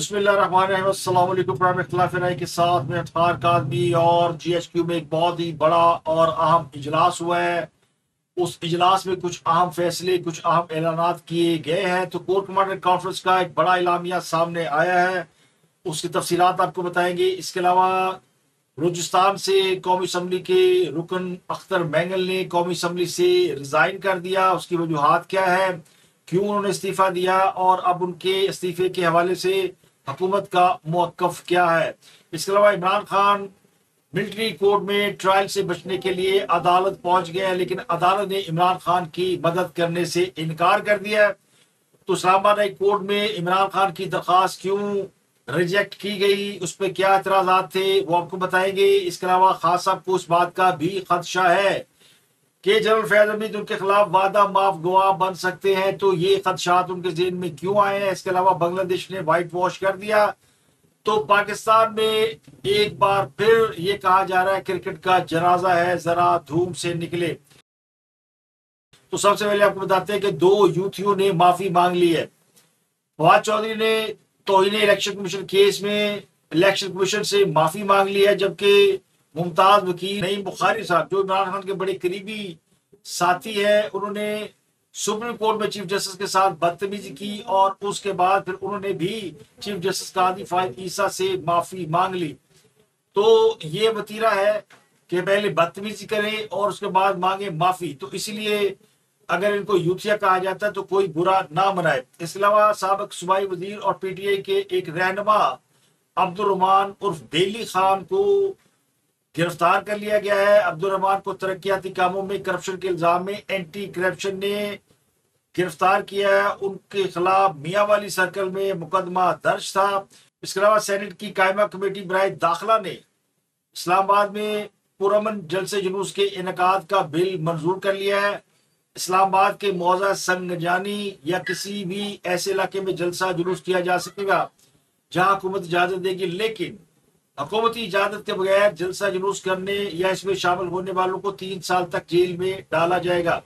बिस्मिल्लाम के साथ में अठार कादमी और जीएचक्यू में एक बहुत ही बड़ा और अहम इजलास हुआ है। उस इजलास में कुछ अहम फैसले, कुछ अहम ऐलान किए गए हैं। तो कोर कमांडर कॉन्फ्रेंस का एक बड़ा इलामिया सामने आया है। उसकी तफसीत आपको बताएँगे। इसके अलावा बलूचिस्तान से कौमी असम्बली के रुकन अख्तर मैंगल ने कौमी असम्बली से रिजाइन कर दिया। उसकी वजूहत क्या है? क्यों उन्होंने इस्तीफा दिया? और अब उनके इस्तीफे के हवाले से हुकूमत का मौकफ क्या है? इसके अलावा इमरान खान मिलिट्री कोर्ट में ट्रायल से बचने के लिए अदालत पहुँच गया लेकिन अदालत ने इमरान खान की मदद करने से इनकार कर दिया तो इस्लामाबाद हाई कोर्ट में इमरान खान की दरखास्त क्यों रिजेक्ट की गई? उस पर क्या एतराजा थे? वो आपको बताएँगे। इसके अलावा खास आपको उस बात का भी खदशा है कि जनरल फैज हमीद उनके खिलाफ वादा, माफ़ गवाह बन सकते हैं तो ये खदशात उनके जेन में क्यों आए हैं? इसके अलावा बांग्लादेश ने वाइट वॉश कर दिया। तो पाकिस्तान में एक बार फिर ये कहा जा रहा है, क्रिकेट का जनाजा है, जरा धूम से निकले। तो सबसे पहले आपको बताते हैं कि दो यूथियों ने माफ़ी मांग ली है। फवाद चौधरी ने तोहिन इलेक्शन कमीशन केस में इलेक्शन कमीशन से माफ़ी मांग ली है, जबकि मुमताज़ वकील नईम बुखारी साहब, जो इमरान खान के बड़े करीबी साथी है, उन्होंने सुप्रीम कोर्ट में चीफ जस्टिस के साथ बदतमीजी की और उसके बाद फिर उन्होंने भी चीफ जस्टिस कादी फायद ईसा से माफ़ी मांग ली। तो ये वतीरा है कि पहले बदतमीजी करें और उसके बाद मांगे माफ़ी। तो इसलिए अगर इनको यूथिया कहा जाता है तो कोई बुरा ना मनाए। इसके अलावा सबक सूबाई वज़ीर और पीटीआई के एक रहनमा अब्दुलरमान उर्फ़ बेली खान को गिरफ़्तार कर लिया गया है। अब्दुल रहमान को तरक्याती कामों में करप्शन के इल्ज़ाम में एंटी करप्शन ने गिरफ़्तार किया है। उनके खिलाफ मियाँ वाली सर्कल में मुकदमा दर्ज था। इसके अलावा सेनेट की कायमा कमेटी बरए दाखिला ने इस्लामाबाद में पुरमन जलसे जुलूस के इनका का बिल मंजूर कर लिया है। इस्लामाबाद के मौजा संगजानी या किसी भी ऐसे इलाके में जलसा जुलूस किया जा सकेगा जहाँ हुकूमत इजाज़त देगी, लेकिन हुकूमती इजाज़त के बगैर जलसा जुलूस करने या इसमें शामिल होने वालों को तीन साल तक जेल में डाला जाएगा।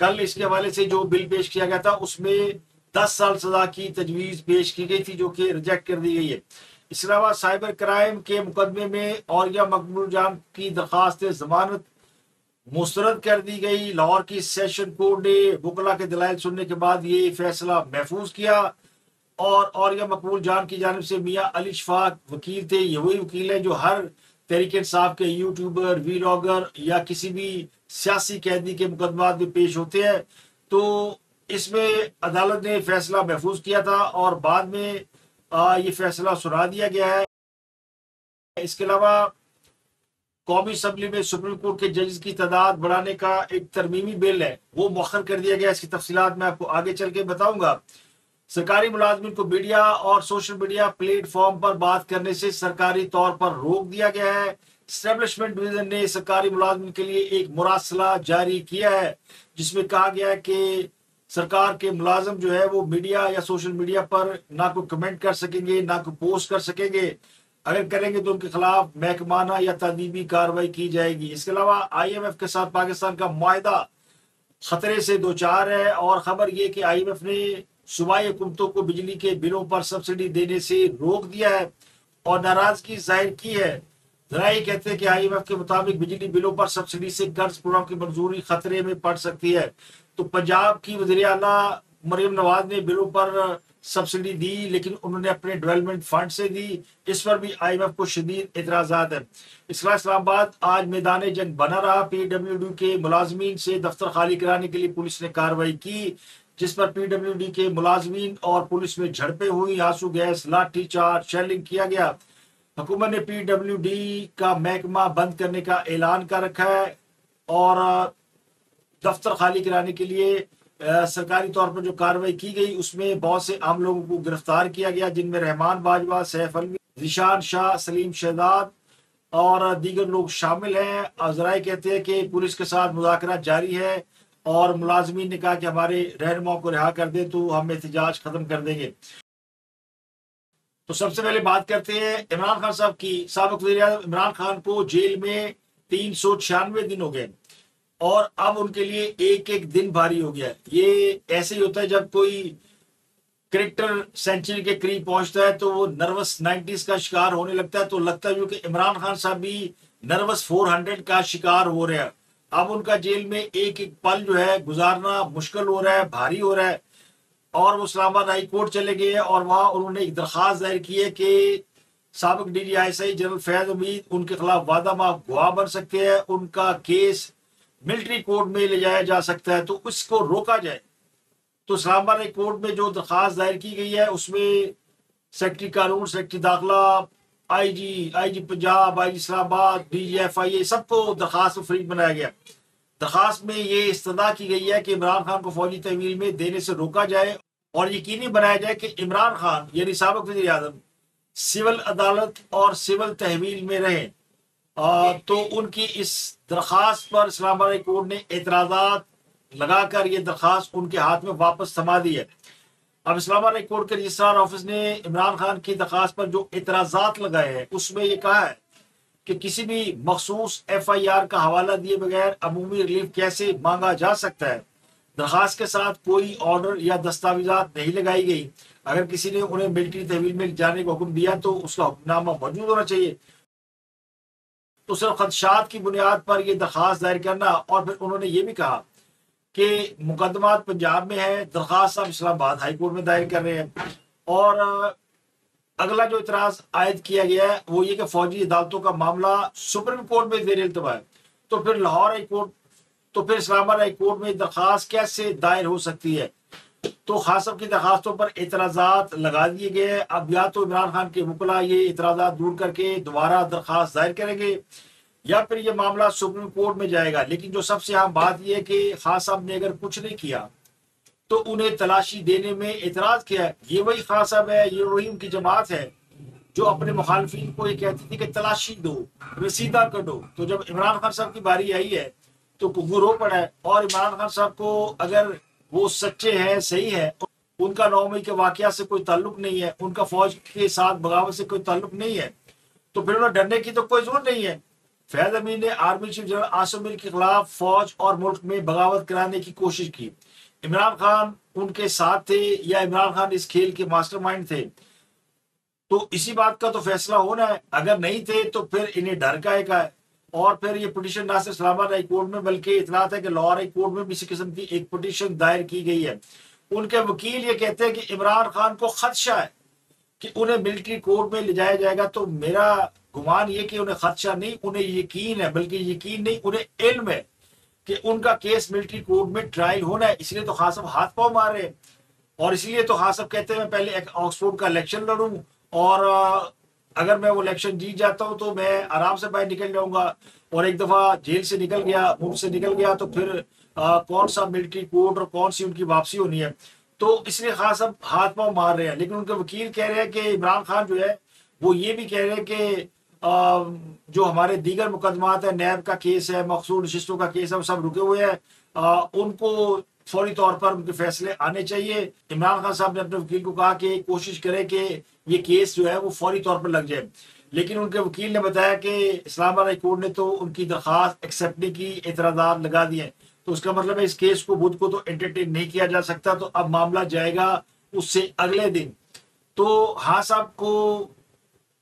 कल इसके हवाले से जो बिल पेश किया गया था, उसमें दस साल सजा की तजवीज पेश की गई थी, जो कि रिजेक्ट कर दी गई है। इसके अलावा साइबर क्राइम के मुकदमे में औरिया मकबूल जान की दरखास्त जमानत मुस्तरद कर दी गई। लाहौर की सेशन कोर्ट ने बुकला के दलाइल सुनने के बाद ये फैसला महफूज किया। और और यह मकबूल जान की जानब से मियाँ अली शफाक वकील थे ये वही वकील है जो हर तरीके साहब के यूट्यूबर वीलॉगर या किसी भी सियासी कैदी के मुकदमा में पेश होते हैं। तो इसमें अदालत ने फैसला महफूज किया था और बाद में आ, ये फैसला सुना दिया गया है। इसके अलावा कौमी असम्बली में सुप्रीम कोर्ट के जजेस की तादाद बढ़ाने का एक तरमीमी बिल है वो मौखर कर दिया गया इसकी तफसीत मैं आपको आगे चल के बताऊँगा। सरकारी मुलाजमिन को मीडिया और सोशल मीडिया प्लेटफॉर्म पर बात करने से सरकारी तौर पर रोक दिया गया है। स्टेब्लिशमेंट डिवीज़न ने सरकारी मुलाजमिन के लिए एक मुरासला जारी किया है, जिसमें कहा गया है कि सरकार के मुलाजम जो है वो मीडिया या सोशल मीडिया पर ना कोई कमेंट कर सकेंगे, ना कोई पोस्ट कर सकेंगे। अगर करेंगे तो उनके खिलाफ महकमाना या तदीबी कार्रवाई की जाएगी। इसके अलावा आईएमएफ के साथ पाकिस्तान का माहा खतरे से दो चार है और खबर ये कि आईएमएफ ने सूबाई हुकूमतों को बिजली के बिलों पर सब्सिडी देने से रोक दिया है और नाराज़गी ज़ाहिर की है। जरा कहते हैं कि आईएमएफ के मुताबिक बिजली बिलों पर सब्सिडी से कर्ज प्रोग्राम की मंजूरी खतरे में पड़ सकती है। तो पंजाब की वजी अला मरियम नवाज़ ने बिलों पर सब्सिडी दी, लेकिन उन्होंने अपने डेवलपमेंट फंड से दी। इस पर भी आईएमएफ को शदीद एतराजात है। इसला इस्लामाबाद आज मैदान जंग बना रहा। पीडब्ल्यू डी के मुलाजमीन से दफ्तर खाली कराने के लिए पुलिस ने कार्रवाई की। जिस पर पीडब्ल्यूडी के मुलाजमीन और पुलिस में झड़पें हुई, आँसू, गैस लाठी चार्ज शेलिंग किया गया। हुकूमत ने पीडब्ल्यूडी का महकमा बंद करने का ऐलान कर रखा है और दफ्तर खाली कराने के लिए सरकारी तौर पर जो कार्रवाई की गई, उसमें बहुत से आम लोगों को गिरफ़्तार किया गया, जिनमें रहमान बाजवा, सैफ अलवी, निशान शाह, सलीम शहजाद और दीगर लोग शामिल हैं। अजराय कहते हैं कि पुलिस के साथ मुजाकरा जारी है। और मुलाजमीन ने कहा कि हमारे रहनुमाओं को रिहा कर दे तो हम एहतजाज खत्म कर देंगे। तो सबसे पहले बात करते हैं इमरान खान साहब की। सबक वजी इमरान खान को जेल में तीन सौ छियानवे दिन हो गए और अब उनके लिए एक एक दिन भारी हो गया। ये ऐसे ही होता है जब कोई क्रिकेटर सेंचुरी के करीब पहुँचता है तो वो नर्वस नाइन्टीज का शिकार होने लगता है तो लगता है कि इमरान खान साहब भी नर्वस 400 का शिकार हो रहे हैं। अब उनका जेल में एक एक पल जो है गुजारना मुश्किल हो रहा है, भारी हो रहा है और वो इस्लामाबाद हाई कोर्ट चले गए और वहाँ उन्होंने एक दरखास्त दायर की है कि सबक D G I C general Faiz उम्मीद उनके खिलाफ वादा माफ़ गुआ बन सकते हैं, उनका केस मिलिट्री कोर्ट में ले जाया जा सकता है तो उसको रोका जाए। तो इस्लामाबाद हाई कोर्ट में जो दरखास्त दायर की गई है, उसमें सेक्रेटरी कानून, सेक्रेटरी दाखिला I G I G Punjab, I G Islamabad G F I A सबको दरखास्त में फ्री बनाया गया। दरखास्त में ये इस्तः की गई है कि इमरान खान को फौजी तहवील में देने से रोका जाए और यकीनी बनाया जाए कि इमरान खान, यानी सबक वजी आज़म, सिविल अदालत और सिविल तहवील में रहे। तो उनकी इस दरखास्त पर इस्लामाबाद कोर्ट ने एतराज़ात लगाकर ये दरखास्त उनके हाथ में वापस थमा दी है। अब इस्लामाबाद कोर्ट के रजिस्ट्रार ऑफ़िस ने इमरान खान की दरखास्त पर जो एतराज़ात लगाए हैं, उसमें ये कहा है कि किसी भी मखसूस एफ़ आई आर का हवाला दिए बगैर अमूमी रिलीफ कैसे मांगा जा सकता है? दरखास्त के साथ कोई ऑर्डर या दस्तावेजात नहीं लगाई गई। अगर किसी ने उन्हें मिलिट्री तहवील में जाने का हुक्म दिया तो उसका हुक्मनामा मौजूद होना चाहिए। तो सिर्फ़ खदशात की बुनियाद पर यह दरखास्त दायर करना, और फिर उन्होंने ये भी कहा कि मुकदमात पंजाब में है, दरखास्त अब इस्लामाबाद हाई कोर्ट में दायर कर रहे हैं। और अगला जो इतराज आयद किया गया है, वो ये कि फौजी अदालतों का मामला सुप्रीम कोर्ट में जेर अल्तवा है। तो फिर लाहौर हाई कोर्ट तो फिर इस्लामाबाद हाई कोर्ट में दरखास्त कैसे दायर हो सकती है? तो खासब की दरखास्तों पर एतराज़ात लगा दिए गए अब या तो इमरान खान के मुकला ये एतराज़ात दूर करके दोबारा दरखास्त दायर करेंगे या फिर ये मामला सुप्रीम कोर्ट में जाएगा। लेकिन जो सबसे अहम बात यह है कि खान साहब ने अगर कुछ नहीं किया तो उन्हें तलाशी देने में एतराज़ किया ये वही खान साहब है, ये वही उनकी जमात है, जो अपने मुखालफी को ये कहती थी कि तलाशी दो रसीदा कर दो तो जब इमरान खान साहब की बारी आई है तो रो पड़ा है। और इमरान खान साहब को अगर वो सच्चे हैं, सही है, उनका नौ मई के वाकया से कोई ताल्लुक नहीं है, उनका फौज के साथ बगावत से कोई ताल्लुक नहीं है तो फिर उन्हें डरने की तो कोई ज़रूरत नहीं है। फैज अमीन ने आर्मी चीफ जनरल आसम के खिलाफ फौज और मुल्क में बगावत कराने की कोशिश की। इमरान खान उनके साथ थे या इमरान खान इस खेल के मास्टरमाइंड थे? तो इसी बात का तो फैसला होना है। अगर नहीं थे तो फिर इन्हें डर का एक है। और फिर ये पिटिशन ना सिर्फ़ इस्लामाबाद हाई कोर्ट में, बल्कि इतना है कि लाहौर हाई कोर्ट में भी इसी किस्म की एक पिटिशन दायर की गई है। उनके वकील ये कहते हैं कि इमरान खान को खदशा है कि उन्हें मिलिट्री कोर्ट में ले जाया जाएगा। तो मेरा गुमान ये कि उन्हें खदशा नहीं उन्हें यकीन है बल्कि यकीन नहीं उन्हें इल्म है कि उनका केस मिलिट्री कोर्ट में ट्रायल होना है। इसलिए तो खासब हाथ पाव मार रहे हैं। और इसलिए तो खासब कहते हैं मैं पहले ऑक्सफोर्ड का इलेक्शन लड़ू और अगर मैं वो इलेक्शन जीत जाता हूँ तो मैं आराम से बाहर निकल जाऊँगा। और एक दफ़ा जेल से निकल गया मुल्क से निकल गया तो फिर आ, कौन सा मिलिट्री कोर्ट और कौन सी उनकी वापसी होनी है? तो इसलिए खास सब हाथ पाँव मार रहे हैं। लेकिन उनके वकील कह रहे हैं कि इमरान खान जो है वो ये भी कह रहे हैं कि जो हमारे दीगर मुकदमात है, नैब का केस है मखसूर नशिस्तों का केस है, वो सब रुके हुए हैं। उनको फौरी तौर पर उनके फैसले आने चाहिए। इमरान खान साहब ने अपने वकील को कहा कि कोशिश करें कि ये केस जो है वो फौरी तौर पर लग जाए। लेकिन उनके वकील ने बताया कि इस्लामाबाद हाई कोर्ट ने तो उनकी दरखास्त एक्सेप्ट की एतराजात लगा दिए तो उसका मतलब है इस केस को, बुद्ध को तो एंटरटेन नहीं किया जा सकता। तो अब मामला जाएगा उससे अगले दिन। तो हाँ साहब को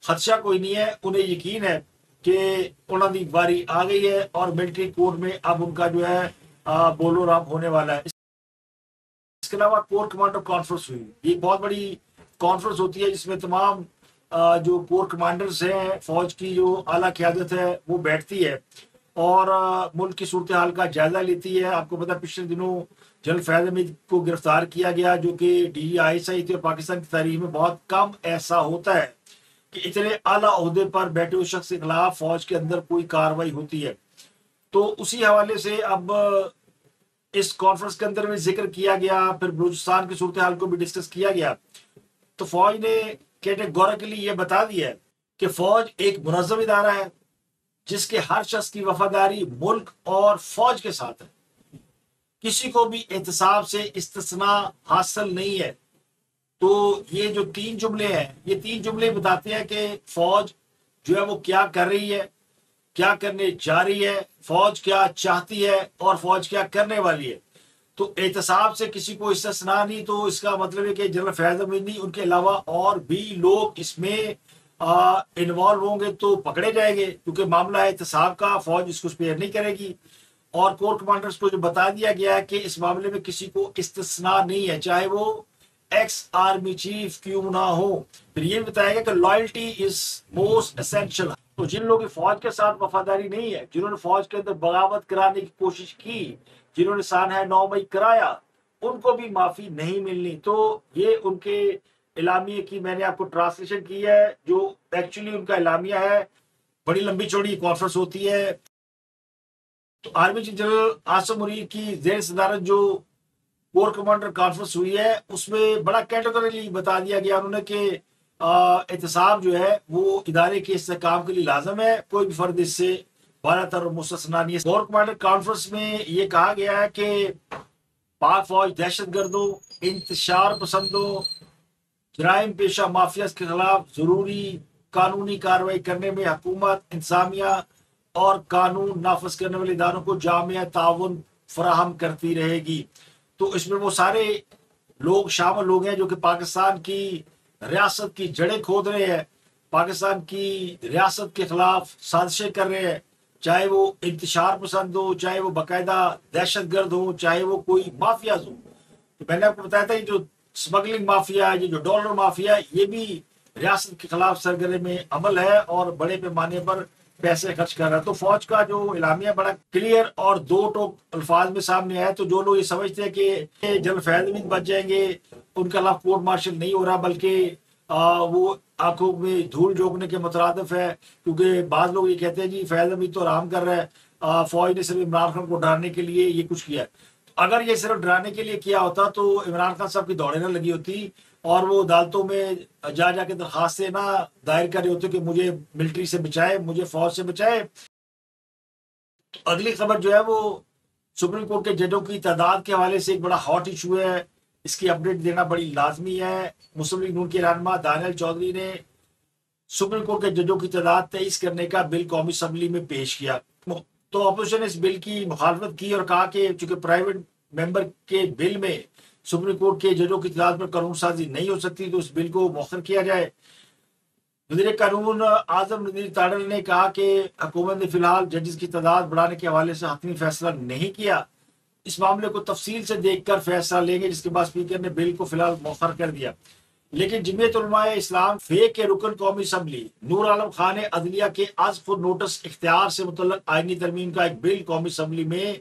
खदशा कोई नहीं है, उन्हें यकीन है कि उन्होंने बारी आ गई है और मिलिट्री कोर्ट में अब उनका जो है बोलो राम होने वाला है। इसके अलावा कोर कमांडर कॉन्फ्रेंस हुई। ये बहुत बड़ी कॉन्फ्रेंस होती है, जिसमें तमाम जो कोर कमांडर्स हैं, फौज की जो आला क्यादत है, वो बैठती है और मुल्क की सूरत हाल का जायजा लेती है। आपको पता पिछले दिनों जनरल फैज अमीद को गिरफ़्तार किया गया, जो कि डी आई एस आई थी और पाकिस्तान की तारीख में बहुत कम ऐसा होता है। कि इतने आला अहदे पर बैठे हुए शख्स के खिलाफ फौज के अंदर कोई कार्रवाई होती है। तो उसी हवाले से अब इस कॉन्फ्रेंस के अंदर भी ज़िक्र किया गया, फिर बलूचिस्तान की सूरत हाल को भी डिस्कस किया गया। तो फौज ने कैटेगोरिकली ये बता दिया है कि फौज एक मुनजम इदारा है, जिसके हर शख्स की वफादारी मुल्क और फौज के साथ है। किसी को भी एहतसाब से इस्तना हासिल नहीं है। तो ये जो तीन जुमले हैं, ये तीन जुमले बताते हैं कि फौज जो है वो क्या कर रही है, क्या करने जा रही है, फौज क्या चाहती है और फौज क्या करने वाली है। तो एहतसाब से किसी को इससे नहीं तो इसका मतलब है कि जनरल फैज अमीनी उनके अलावा और भी लोग इसमें इन्वॉल्व होंगे तो पकड़े जाएँगे, क्योंकि मामला है एहतसाब का, फौज इसको स्पेयर नहीं करेगी। और कोर कमांडर्स को जो बता दिया गया है कि इस मामले में किसी को इस्तना नहीं है, चाहे वो एक्स आर्मी चीफ क्यों ना हो? फिर ये बताया गया कि लॉयल्टी इज़ मोस्ट एसेंशियल तो जिन लोगों की फौज के साथ वफादारी नहीं है, जिन्होंने फौज के अंदर बगावत कराने की कोशिश की, जिन्होंने सान है नौ मई कराया, उनको भी माफ़ी नहीं मिलनी। तो ये उनके इलामिया की मैंने आपको ट्रांसलेशन की है, जो एक्चुअली उनका इलामिया है। बड़ी लंबी चौड़ी कॉन्फ्रेंस होती है। तो आर्मी चीफ जनरल आसम की जेर सदारत जो कोर कमांडर कॉन्फ्रेंस हुई है। उसमें बड़ा कैटेगरी बता दिया गया उन्होंने कि एहतसाब जो है, वो इदारे के इसकाम के लिए लाजम है। कोई भी फर्द इससे भारत और मुस्तना नहीं कोर कमांडर कॉन्फ्रेंस में ये कहा गया है कि पाक फौज दहशत गर्दों, इंतशार पसंदों, जराइम पेशा माफिया के खिलाफ ज़रूरी कानूनी कार्रवाई करने में हुकूमत इंतजामिया और कानून नाफज करने वाले इदारों को जामिया ताउन फराहम करती रहेगी। तो इसमें वो सारे लोग, शामिल लोग हैं जो कि पाकिस्तान की रियासत की जड़ें खोद रहे हैं, पाकिस्तान की रियासत के खिलाफ साजिशें कर रहे हैं। चाहे वो इंतशार पसंद हो, चाहे वो बाकायदा दहशत गर्द हो, चाहे वो कोई माफियाज हो। तो मैंने आपको बताया था जो स्मगलिंग माफिया, ये जो डॉलर माफिया, ये भी रियासत के खिलाफ सरगर्म में अमल है और बड़े पैमाने पर पैसे खर्च कर रहा है। तो फौज का जो इलामिया बड़ा क्लियर और दो टोक अल्फाज में सामने आया तो जो लोग ये समझते हैं कि जनरल फैज अमीन बच जाएँगे, उनके खिलाफ कोर्ट मार्शल नहीं हो रहा, बल्कि वो आँखों में धूल झोंकने के मुतरदफ है। क्योंकि बाद लोग ये कहते हैं जी फैज अमीन तो आराम कर रहा है। फौज ने सिर्फ़ इमरान खान को डराने के लिए ये कुछ किया अगर ये सिर्फ़ डराने के लिए किया होता तो इमरान खान साहब की दौड़े ना लगी होती। और वो अदालतों में जा जाके दरखास्तें ना दायर कर रहे होते कि मुझे मिलिट्री से बचाए, मुझे फौज से बचाए। अगली खबर जो है वो सुप्रीम कोर्ट के जजों की तादाद के हवाले से एक बड़ा हॉट इशू है। इसकी अपडेट देना बड़ी लाजमी है। मुस्लिम लीग नून के रहनमा दानियल चौधरी ने सुप्रीम कोर्ट के जजों की तादाद तेईस करने का बिल कौमी असम्बली में पेश किया। तो अपोजिशन ने इस बिल की मुखालफत की और कहा कि चूँकि प्राइवेट मेंबर के बिल में सुप्रीम कोर्ट के जजों की तादाद पर कानून साजी नहीं हो सकती तो उस बिल को मौखर किया जाए। वज़ीर कानून आज़म नदीर ताडल ने कहा कि हुकूमत ने फ़िलहाल जजेस की तादाद बढ़ाने के हवाले से हतमी फैसला नहीं किया। इस मामले को तफसील से देखकर फैसला लेंगे, जिसके बाद स्पीकर ने बिल को फ़िलहाल मौखर कर दिया। लेकिन जमीयत इस्लाम फे के रुकन कौमी असम्बली, नूर आलम खान ने अदलिया के अजफ नोटिस इख्तियार से मुतल आइनी तरमीम का एक बिल कौमी असम्बली में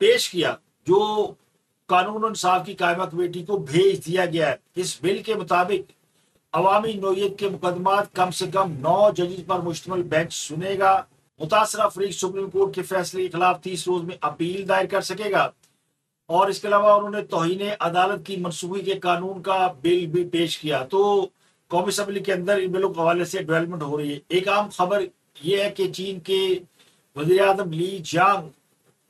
पेश किया, जो कानून इंसाफ की कायमा कमेटी को भेज दिया गया है। इस बिल के मुताबिक अवामी नोयत के मुकदमा कम से कम नौ जजेज पर मुश्तमल बेंच सुनेगा। मुतासरा फरीक सुप्रीम कोर्ट के फैसले के खिलाफ तीस रोज में अपील दायर कर सकेगा। और इसके अलावा उन्होंने तोहन अदालत की मनसूबी के कानून का बिल भी पेश किया। तो कौमी असम्बली के अंदर इन बिलों के हवाले से डेवलपमेंट हो रही है। एक आम खबर यह है कि चीन के वजी अजम ली जांग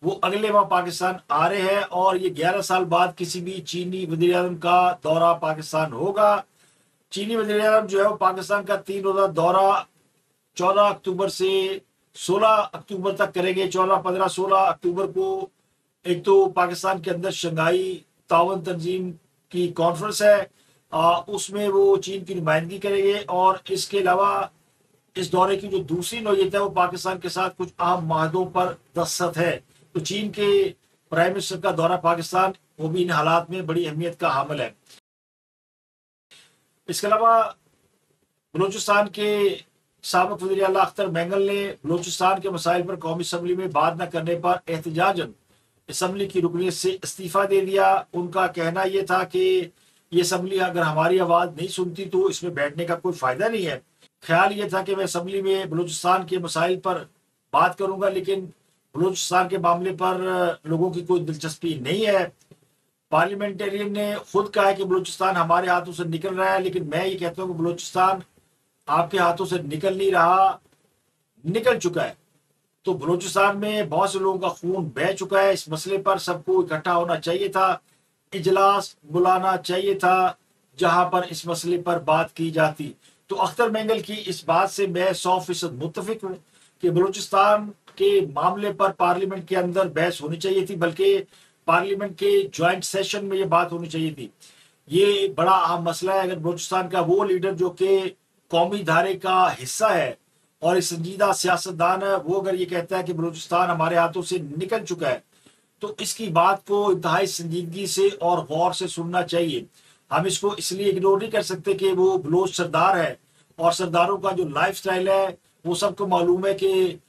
वो अगले माह पाकिस्तान आ रहे हैं और ये ग्यारह साल बाद किसी भी चीनी वजी अजम का दौरा पाकिस्तान होगा। चीनी वजी अजम जो है वो पाकिस्तान का तीन रोजा दौरा चौदह अक्टूबर से सोलह अक्टूबर तक करेंगे। चौदह पंद्रह सोलह अक्टूबर को एक तो पाकिस्तान के अंदर शंघाई तावन तंजीम की कॉन्फ्रेंस है। आ, उसमें वो चीन की नुमाइंदगी करेंगे और इसके अलावा इस दौरे की जो दूसरी नोयत है वो पाकिस्तान के साथ कुछ अहम माहदों पर दस्तखत है। तो चीन के प्राइम मिनिस्टर का दौरा पाकिस्तान, वो भी इन हालात में बड़ी अहमियत का हामिल है। इसके अलावा बलूचिस्तान के सबक वजी अला अख्तर मैंगल ने बलूचिस्तान के मसाइल पर कौमी असम्बली में बात न करने पर एहतजाजन असम्बली की रुकनीत से इस्तीफा दे दिया। उनका कहना यह था कि ये असम्बली अगर हमारी आवाज़ नहीं सुनती तो इसमें बैठने का कोई फ़ायदा नहीं है। ख्याल ये था कि मैं असम्बली में बलूचिस्तान के मसाइल पर बात करूँगा, लेकिन बलूचिस्तान के मामले पर लोगों की कोई दिलचस्पी नहीं है। पार्लियामेंटेरियन ने खुद कहा है कि बलूचिस्तान हमारे हाथों से निकल रहा है, लेकिन मैं ये कहता हूँ कि बलूचिस्तान आपके हाथों से निकल नहीं रहा, निकल चुका है। तो बलूचिस्तान में बहुत से लोगों का खून बह चुका है। इस मसले पर सबको इकट्ठा होना चाहिए था, इजलास बुलाना चाहिए था, जहाँ पर इस मसले पर बात की जाती। तो अख्तर मेंगल की इस बात से मैं सौ फ़ीसद मुतफिक हूँ कि बलूचिस्तान के मामले पर पार्लियामेंट के अंदर बहस होनी चाहिए थी, बल्कि पार्लियामेंट के ज्वाइंट सेशन में ये बात होनी चाहिए थी। ये बड़ा अहम मसला है, अगर बलूचिस्तान का वो लीडर जो कि कौमी धारे का हिस्सा है और एक संजीदा सियासतदान है वो अगर ये कहता है कि बलूचिस्तान हमारे हाथों से निकल चुका है तो इसकी बात को इंतहाई संजीदगी से और गौर से सुनना चाहिए। हम इसको इसलिए इग्नोर नहीं कर सकते कि वो बलोच सरदार है और सरदारों का जो लाइफ है, वो सबको मालूम है कि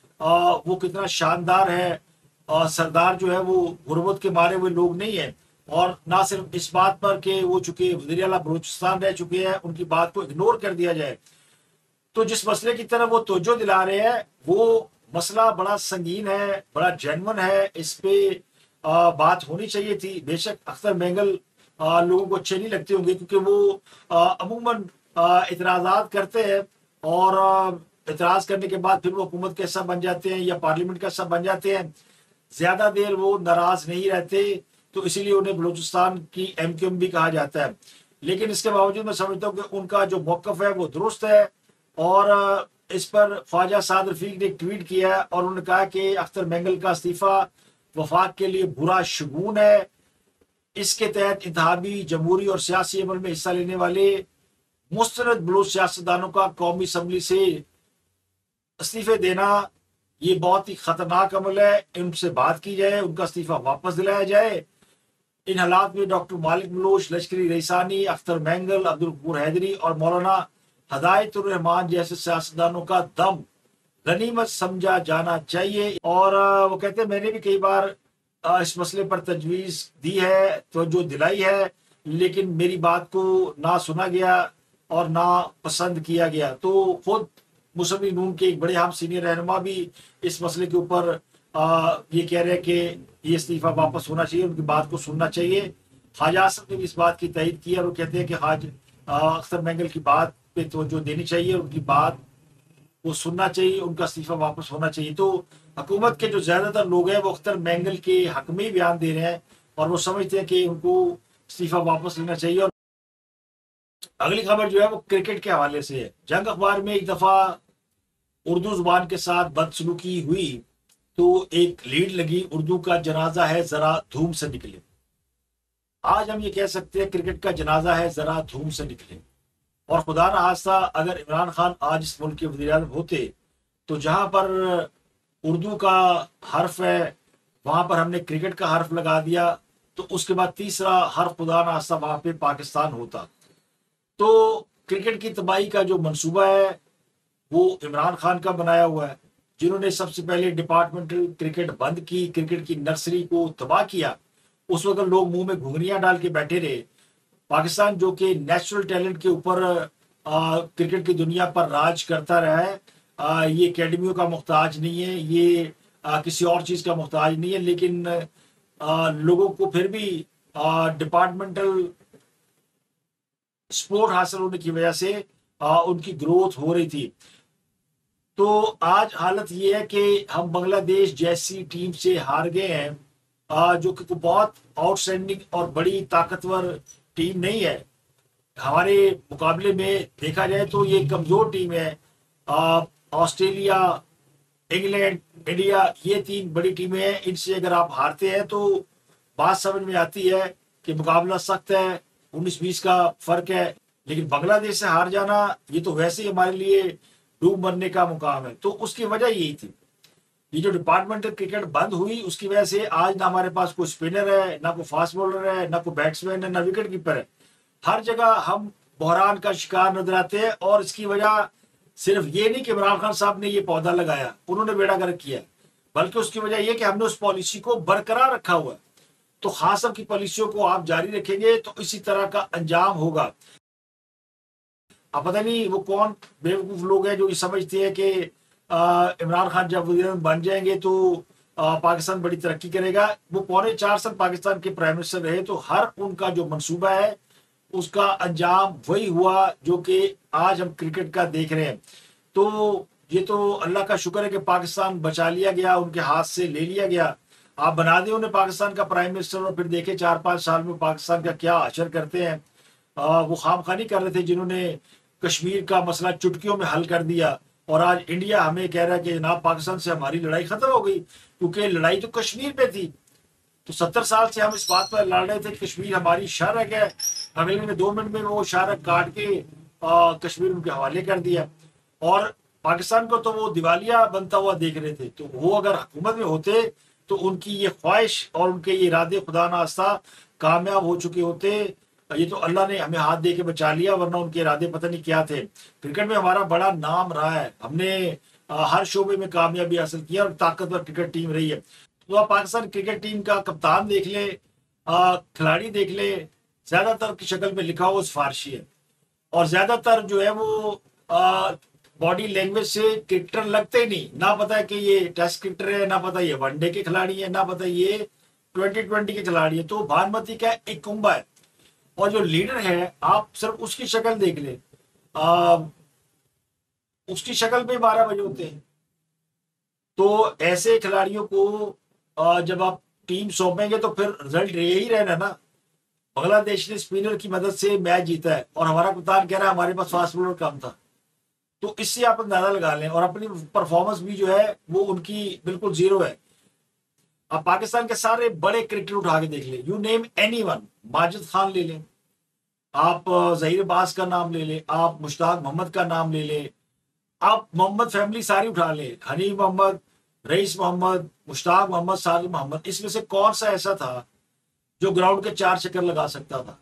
वो कितना शानदार है। सरदार जो है वो गुर्बत के मारे हुए लोग नहीं है। और ना सिर्फ़ इस बात पर कि वो चुके वज़ीर अला बलूचिस्तान रह चुके हैं उनकी बात को इग्नोर कर दिया जाए। तो जिस मसले की तरफ़ वो तोजो दिला रहे हैं वो मसला बड़ा संगीन है बड़ा जेनवन है। इस पे आ, बात होनी चाहिए थी। बेशक अख्तर मैंगल लोगों को अच्छे नहीं लगते होंगे क्योंकि वो अमूमन इतराजात करते हैं। और इतराज करने के बाद फिर वो हुकूमत का हिस्सा बन जाते हैं या पार्लियामेंट का हिस्सा बन जाते हैं। ज़्यादा देर वो नाराज़ नहीं रहते तो इसीलिए उन्हें बलूचिस्तान की एम क्यू एम भी कहा जाता है। लेकिन इसके बावजूद मैं समझता हूँ कि उनका जो मौकफ है वो दुरुस्त है और इस पर ख्वाजा साद रफीक ने ट्वीट किया और उन्होंने कहा कि अख्तर मैंगल का इस्तीफा वफाक के लिए बुरा शगुन है। इसके तहत इंतबी जमहूरी और सियासी अमल में हिस्सा लेने वाले मुस्तरद बलूच सियासतदानों का कौमी असम्बली से इस्तीफे देना ये बहुत ही खतरनाक अमल है। उनसे बात की जाए, उनका इस्तीफा वापस दिलाया जाए। इन हालात में डॉक्टर मालिक बलोच लश्करी रईसानी, अख्तर मैंगल, अब्दुल कपूर हैदरी और मौलाना हदायतुररहमान जैसे सियासतदानों का दम गनीमत समझा जाना चाहिए। और वो कहते हैं, मैंने भी कई बार इस मसले पर तजवीज दी है तो जो दिलाई है, लेकिन मेरी बात को ना सुना गया और ना पसंद किया गया। तो खुद मुसलिम नून के एक बड़े हम सीनियर रहनुमा भी इस मसले के ऊपर ये कह रहे हैं कि ये इस्तीफा वापस होना चाहिए, उनकी बात को सुनना चाहिए। खाजा आसम ने भी इस बात की तयद की और वो कहते हैं कि हाज अख्तर मैंगल की बात पे तवज्जो देनी चाहिए, उनकी बात वो सुनना चाहिए, उनका इस्तीफा वापस होना चाहिए। तो हुकूमत के जो ज़्यादातर लोग हैं, वो अख्तर मैंगल के हक में ही बयान दे रहे हैं और वो समझते हैं कि उनको इस्तीफा वापस लेना चाहिए। और अगली खबर जो है वो क्रिकेट के हवाले से है। जंग अखबार में एक दफ़ा उर्दू ज़ुबान के साथ बदसलूकी हुई तो एक लीड लगी, उर्दू का जनाजा है जरा धूम से निकले। आज हम ये कह सकते हैं, क्रिकेट का जनाजा है जरा धूम से निकले। और खुदा न हादसा अगर इमरान खान आज इस मुल्क के वजी होते तो जहाँ पर उर्दू का हर्फ है, वहाँ पर हमने क्रिकेट का हर्फ लगा दिया तो उसके बाद तीसरा हर्फ खुदा न हादसा वहाँ पे पाकिस्तान होता। तो क्रिकेट की तबाही का जो मंसूबा है वो इमरान खान का बनाया हुआ है जिन्होंने सबसे पहले डिपार्टमेंटल क्रिकेट बंद की क्रिकेट की नर्सरी को तबाह किया। उस वक्त लोग मुँह में घुंघरियाँ डाल के बैठे रहे। पाकिस्तान जो कि नेचुरल टैलेंट के ऊपर क्रिकेट की दुनिया पर राज करता रहा है आ, ये अकेडमियों का मुहताज नहीं है ये आ, किसी और चीज़ का मुहताज नहीं है लेकिन आ, लोगों को फिर भी डिपार्टमेंटल स्पोर्ट हासिल होने की वजह से आ, उनकी ग्रोथ हो रही थी। तो आज हालत ये है कि हम बांग्लादेश जैसी टीम से हार गए हैं। जो कि बहुत आउटस्टैंडिंग और बड़ी ताकतवर टीम नहीं है। हमारे मुकाबले में देखा जाए तो ये कमज़ोर टीम है। ऑस्ट्रेलिया, इंग्लैंड, इंडिया, ये तीन बड़ी टीमें हैं। इनसे अगर आप हारते हैं तो बात समझ में आती है कि मुकाबला सख्त है, उन्नीस बीस का फ़र्क है। लेकिन बांग्लादेश से हार जाना, ये तो वैसे ही हमारे लिए डूब मरने का मुकाम है। तो उसकी वजह यही थी। ये जो डिपार्टमेंटल क्रिकेट बंद हुई, उसकी वजह से आज ना हमारे पास कोई स्पिनर है, ना कोई फास्ट बॉलर है, ना कोई बैट्समैन है, ना विकेट कीपर है। हर जगह हम बहरान का शिकार नज़र आते हैं और इसकी वजह सिर्फ़ ये नहीं कि इमरान खान साहब ने ये पौधा लगाया, उन्होंने बेड़ा गर्क किया बल्कि उसकी वजह यह कि हमने उस पॉलिसी को बरकरार रखा हुआ है। तो खास की पॉलिसियों को आप जारी रखेंगे तो इसी तरह का अंजाम होगा। अब पता नहीं वो कौन बेवकूफ़ लोग हैं जो ये समझते हैं कि इमरान खान जब बन जाएँगे तो आ, पाकिस्तान बड़ी तरक्की करेगा। वो पौने चार साल पाकिस्तान के प्राइम मिनिस्टर रहे तो हर उनका जो मंसूबा है उसका अंजाम वही हुआ जो कि आज हम क्रिकेट का देख रहे हैं। तो ये तो अल्लाह का शुक्र है कि पाकिस्तान बचा लिया गया उनके हाथ से ले लिया गया। आप बना दें उन्हें पाकिस्तान का प्राइम मिनिस्टर और फिर देखे चार पाँच साल में पाकिस्तान का क्या असर करते हैं। आ, वो खाम खानी कर रहे थे जिन्होंने कश्मीर का मसला चुटकियों में हल कर दिया। और आज इंडिया हमें कह रहा है कि जनाब पाकिस्तान से हमारी लड़ाई खत्म हो गई क्योंकि लड़ाई तो कश्मीर पे थी। तो सत्तर साल से हम इस बात पर लड़ रहे थे कश्मीर हमारी शारक है। अगले ने दो मिनट में वो शारक काट के आ, कश्मीर उनके हवाले कर दिया। और पाकिस्तान को तो वो दिवालिया बनता हुआ देख रहे थे। तो वो अगर हुकूमत में होते तो उनकी ये ख्वाहिश और उनके ये इरादे खुदा नास्ता कामयाब हो चुके होते। ये तो अल्लाह ने हमें हाथ दे के बचा लिया, वरना उनके इरादे पता नहीं क्या थे। क्रिकेट में हमारा बड़ा नाम रहा है। हमने हर शोबे में कामयाबी हासिल किया और ताकतवर क्रिकेट टीम रही है। तो आप पाकिस्तान क्रिकेट टीम का कप्तान देख ले खिलाड़ी देख ले, ज़्यादातर की शक्ल में लिखा हुआ फारसी है। और ज़्यादातर जो है वो बॉडी लैंग्वेज से क्रिकेटर लगते ही नहीं। ना पता है कि ये टेस्ट क्रिकेटर है, ना पता ये वनडे के खिलाड़ी है, ना पता ये ट्वेंटी ट्वेंटी के खिलाड़ी है। तो भानुमति का एक कुंभा है। और जो लीडर है आप सिर्फ़ उसकी शक्ल देख ले। उसकी शक्ल पे बारह बजे होते हैं। तो ऐसे खिलाड़ियों को आ, जब आप टीम सौंपेंगे तो फिर रिज़ल्ट यही रहना ना। बांग्लादेश ने स्पिनर की मदद से मैच जीता है और हमारा कप्तान कह रहा है हमारे पास फास्ट बॉलर कम था। तो इससे आप अंदाज़ा लगा लें और अपनी परफॉर्मेंस भी जो है वो उनकी बिल्कुल ज़ीरो है। आप पाकिस्तान के सारे बड़े क्रिकेटर उठा के देख लें। You name anyone Majid Khan ले लें। आप जहीर अब्बास का नाम ले लें। आप, मुश्ताक मोहम्मद का नाम ले लें। आप, मोहम्मद फैमिली सारी उठा लें। हनीफ मोहम्मद, रईस मोहम्मद, मुश्ताक मोहम्मद सालिम मोहम्मद। इसमें से कौन सा ऐसा था जो ग्राउंड के चार चक्कर लगा सकता था?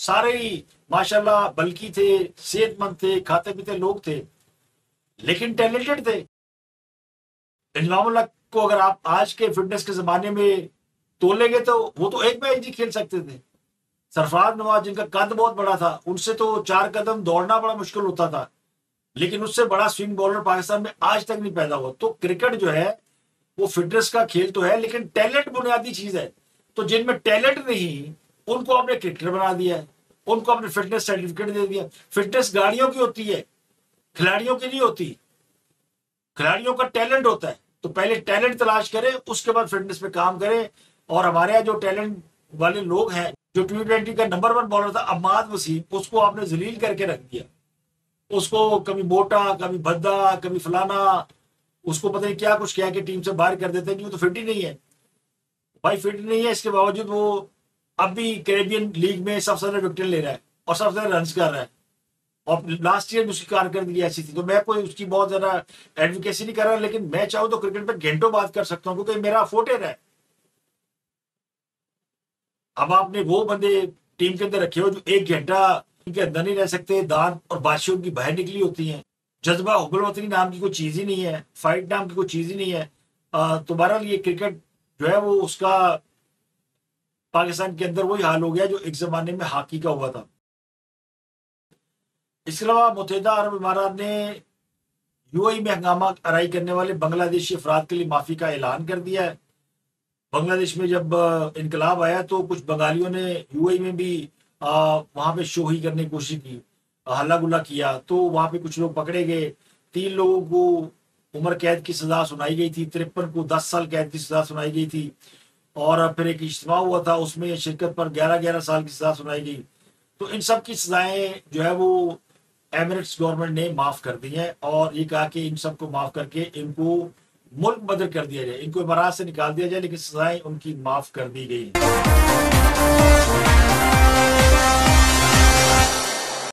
सारे ही, माशाल्लाह, बल्कि थे, सेहतमंद थे खाते पीते लोग थे, लेकिन टैलेंटेड थे। इनाम को अगर आप आज के फिटनेस के जमाने में तोलेंगे तो वो तो एक मैच ही खेल सकते थे। सरफराज नवाज़, जिनका कद बहुत बड़ा था, उनसे तो चार कदम दौड़ना बड़ा मुश्किल होता था। लेकिन उससे बड़ा स्विंग बॉलर पाकिस्तान में आज तक नहीं पैदा हुआ। तो क्रिकेट जो है, वो फिटनेस का खेल तो है, लेकिन टैलेंट बुनियादी चीज़ है। तो जिनमें टैलेंट नहीं, उनको आपने क्रिकेटर बना दिया है। उनको आपने फिटनेस सर्टिफिकेट दे दिया। फिटनेस गाड़ियों की होती है, खिलाड़ियों की नहीं होती। खिलाड़ियों का टैलेंट होता है। तो पहले टैलेंट तलाश करें, उसके बाद फिटनेस पे काम करें। और हमारे यहाँ जो टैलेंट वाले लोग हैं जो टी ट्वेंटी का नंबर वन बॉलर था, अमाद वसीम। उसको आपने जलील करके रख दिया। उसको कभी मोटा, कभी भद्दा, कभी फलाना, उसको पता नहीं क्या कुछ क्या कि टीम से बाहर कर देते हैं तो फिट ही नहीं है। भाई फिट नहीं है, इसके बावजूद वो अब भी कैरेबियन लीग में सबसे ज़्यादा विकेट ले रहा है और सबसे ज़्यादा रन कर रहा है। और लास्ट ईयर भी उसकी कारकर्दगी ऐसी थी तो मैं कोई उसकी बहुत ज़्यादा एडवोकेसी नहीं कर रहा, लेकिन मैं चाहूँ तो क्रिकेट पे घंटों बात कर सकता हूँ, क्योंकि मेरा फोटेर है। अब आपने वो बंदे टीम के अंदर रखे हो जो एक घंटा के अंदर नहीं रह सकते दांत और बादशाह उनकी बाहर निकली होती हैं। जज्बा हुगलवतनी नाम की कोई चीज़ ही नहीं है फाइट नाम की कोई चीज़ ही नहीं है। तो बहरहाल ये क्रिकेट जो है वो उसका पाकिस्तान के अंदर वही हाल हो गया जो एक जमाने में हॉकी का हुआ था। इसके अलावा मुतहदा अरब इमारात ने यूएई में हंगामा अराई करने वाले बांग्लादेशी अफराद के लिए माफ़ी का ऐलान कर दिया है। बांग्लादेश में जब इनकलाब आया तो कुछ बंगालियों ने यूएई में भी वहाँ पे शोही करने की कोशिश की हल्ला गुल्ला किया। तो वहाँ पे कुछ लोग पकड़े गए। तीन लोगों को उम्र कैद की सजा सुनाई गई थी। तिरपन को दस साल कैद की सजा सुनाई गई थी। और फिर एक इज्तम हुआ था, उसमें शिरकत पर ग्यारह ग्यारह साल की सजा सुनाई गई। तो इन सब की सजाएँ जो है वो एमरेट्स गवर्नमेंट ने माफ़ कर दी है। और ये कहा कि इन सबको माफ़ करके इनको मुल्क बदल कर दिया जाए, इनको इमारात से निकाल दिया जाए, लेकिन सजाएँ उनकी माफ़ कर दी गई